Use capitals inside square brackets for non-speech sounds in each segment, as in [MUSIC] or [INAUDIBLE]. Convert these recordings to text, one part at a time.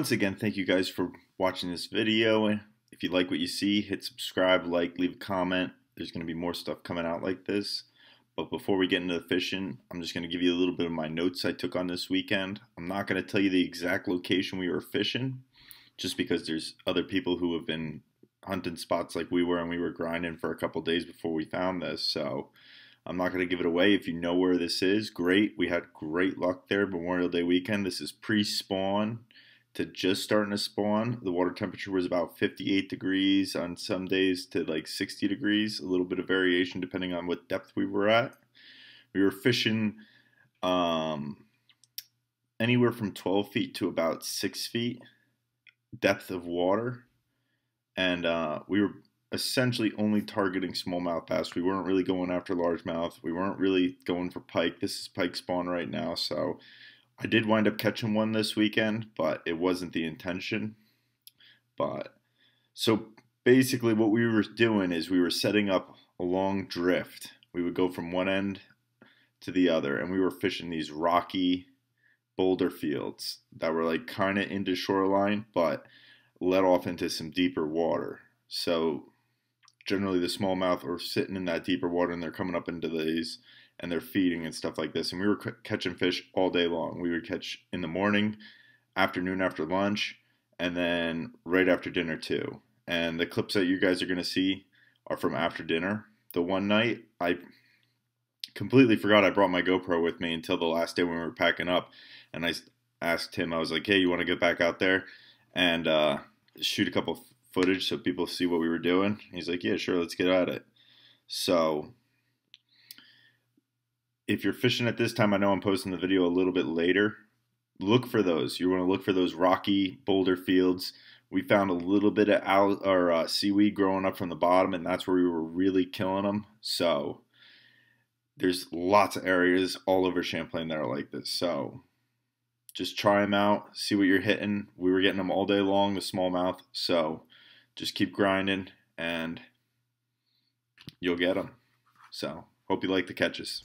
Once again, thank you guys for watching this video. If you like what you see, hit subscribe, like, leave a comment. There's going to be more stuff coming out like this. But before we get into the fishing, I'm just going to give you a little bit of my notes I took on this weekend. I'm not going to tell you the exact location we were fishing, just because there's other people who have been hunting spots like we were and we were grinding for a couple days before we found this. So I'm not going to give it away. If you know where this is, great. We had great luck there Memorial Day weekend. This is pre-spawn to just starting to spawn. The water temperature was about 58 degrees on some days to like 60 degrees, a little bit of variation depending on what depth we were at. We were fishing um, anywhere from 12 feet to about 6 feet depth of water. And uh, we were essentially only targeting smallmouth bass. We weren't really going after largemouth. We weren't really going for pike. This is pike spawn right now, so I did wind up catching one this weekend, but it wasn't the intention. But so basically, what we were doing is we were setting up a long drift. We would go from one end to the other, and we were fishing these rocky boulder fields that were like kind of into shoreline, but let off into some deeper water. So generally, the smallmouth are sitting in that deeper water, and they're coming up into these and they're feeding and stuff like this. And we were c- catching fish all day long. We would catch in the morning, afternoon after lunch, and then right after dinner too. And the clips that you guys are going to see are from after dinner. The one night I completely forgot I brought my GoPro with me until the last day when we were packing up, and I asked him, I was like, "Hey, you want to get back out there and uh, shoot a couple footage so people see what we were doing?" He's like, "Yeah, sure, let's get at it." So if you're fishing at this time, I know I'm posting the video a little bit later. Look for those. You want to look for those rocky boulder fields. We found a little bit of al- or uh, seaweed growing up from the bottom, and that's where we were really killing them. So there's lots of areas all over Champlain that are like this. So just try them out, see what you're hitting. We were getting them all day long, the smallmouth. So just keep grinding, and you'll get them. So hope you like the catches.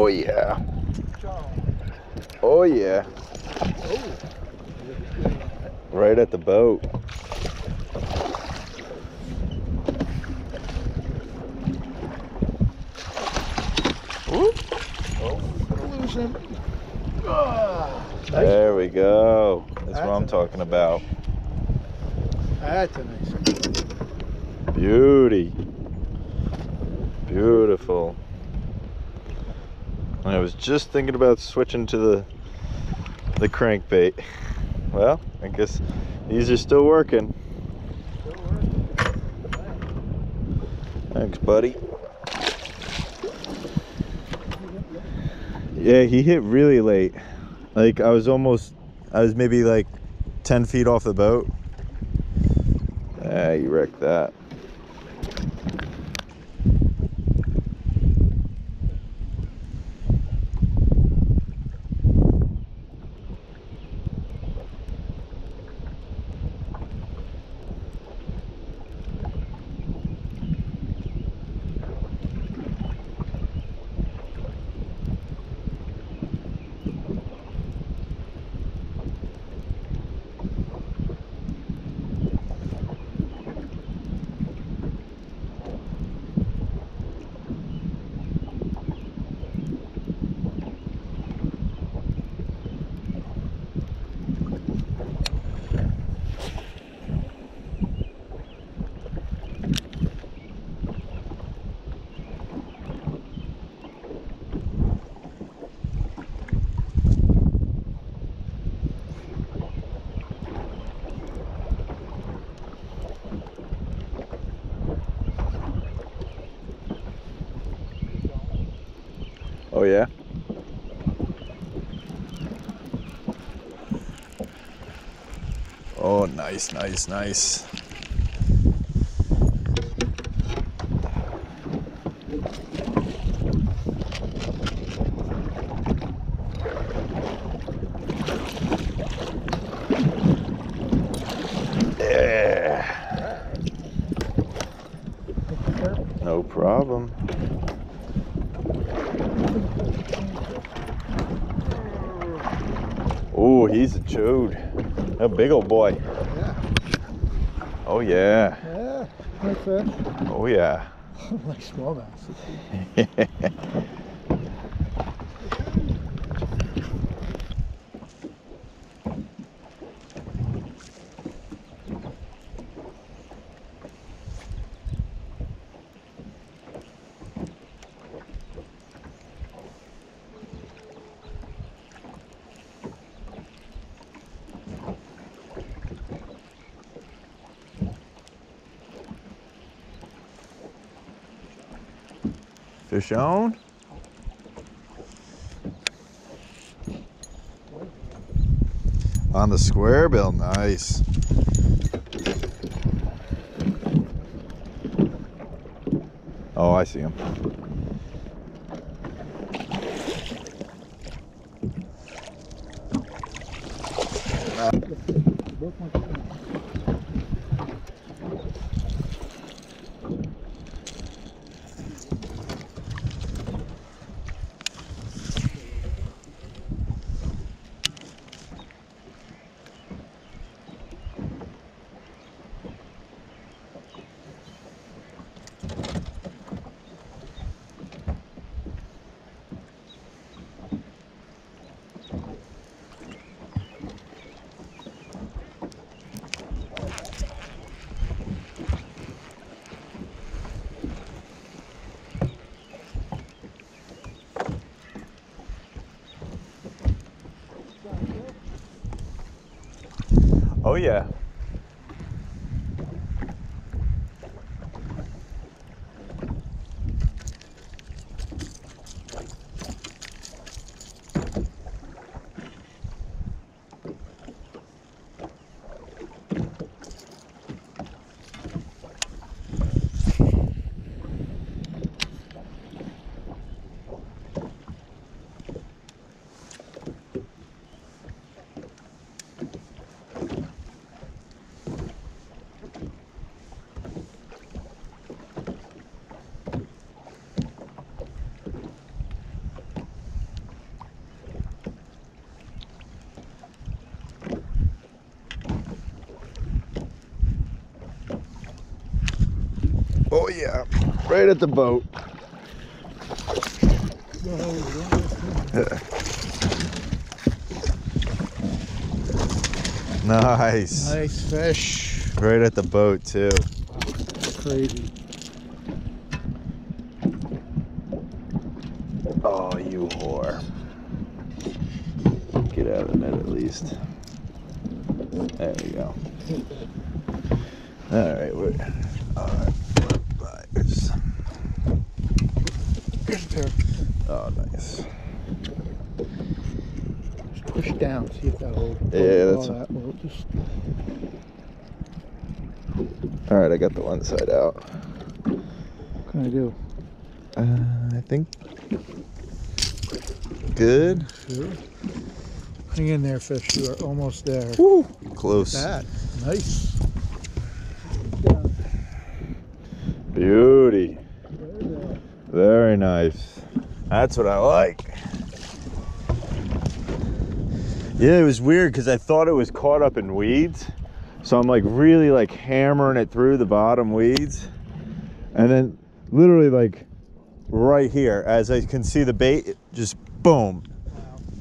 Oh yeah. Oh yeah. Right at the boat. There we go. That's, what I'm talking about. That's a nice. Beauty. Beautiful. I was just thinking about switching to the the crankbait. Well, I guess these are still working. Still working. Thanks, buddy. Yeah, he hit really late. Like I was almost, I was maybe like 10 feet off the boat. Ah, you wrecked that. Oh yeah. Oh, nice, nice, nice. Yeah. No problem. Oh, he's a chode. A big old boy. Yeah. Oh yeah. Yeah. Nice fish. Oh yeah. [LAUGHS] like small smallmouth. [LAUGHS] Fish on. On the square bill, nice. Oh, I see him. Broke Oh yeah. Oh yeah. Right at the boat. [LAUGHS] Nice. Nice fish. Right at the boat too. Crazy. Oh, you whore. Get out of the net at least. There we go. All right, we're all right. Oh, nice. Just push down, see if that holds. Yeah, that's- that will just All right, I got the one side out. what can I do? Uh, I think good. Sure. Hang in there, fish. You are almost there. Woo, close. That. Nice. Beauty. Very nice. That's what I like. Yeah, it was weird because I thought it was caught up in weeds. So I'm like really like hammering it through the bottom weeds. And then literally like right here, as I can see the bait, just boom,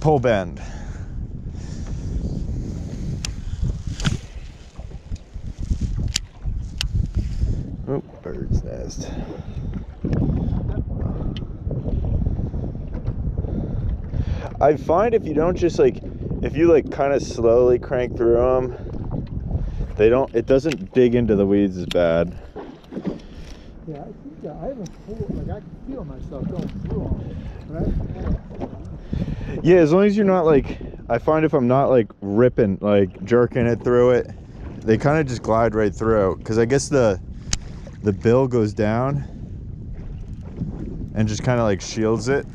pull bend. Oh, bird's nest. I find if you don't just like, if you like kind of slowly crank through them, they don't, it doesn't dig into the weeds as bad. Yeah, I think, yeah, I haven't pulled, like I can feel myself going through them, right? Yeah, as long as you're not like, I find if I'm not like ripping, like jerking it through it, they kind of just glide right through. Cause I guess the, the bill goes down and just kind of like shields it.